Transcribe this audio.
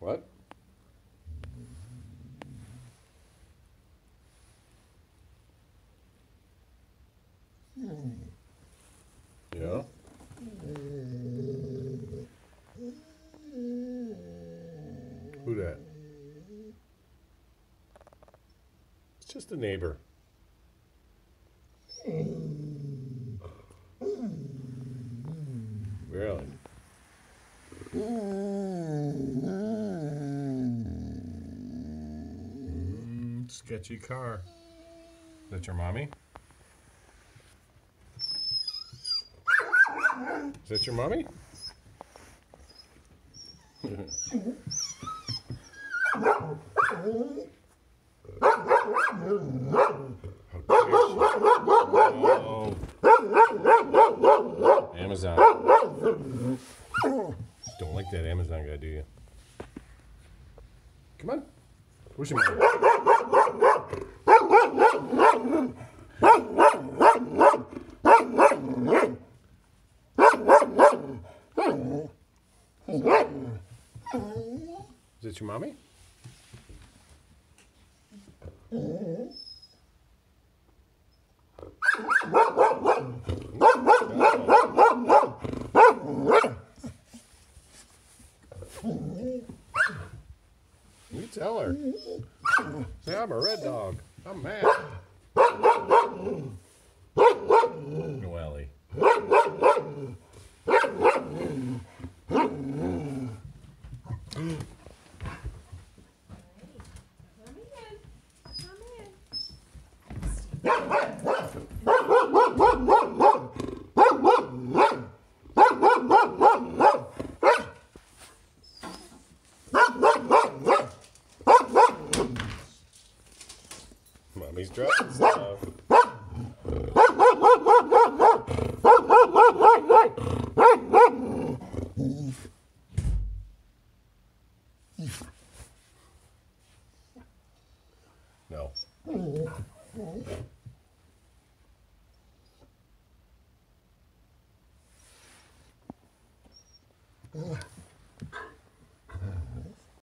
What? Yeah? Who that? It's just a neighbor. Really? Sketchy car. Is that your mommy? Is that your mommy? Oh. Amazon. Don't like that Amazon guy, do you? Come on. Where's your mommy? Is it your mommy? You tell her. Say, I'm a red dog. I'm mad. Noelle. He's dropping. No. Ugh.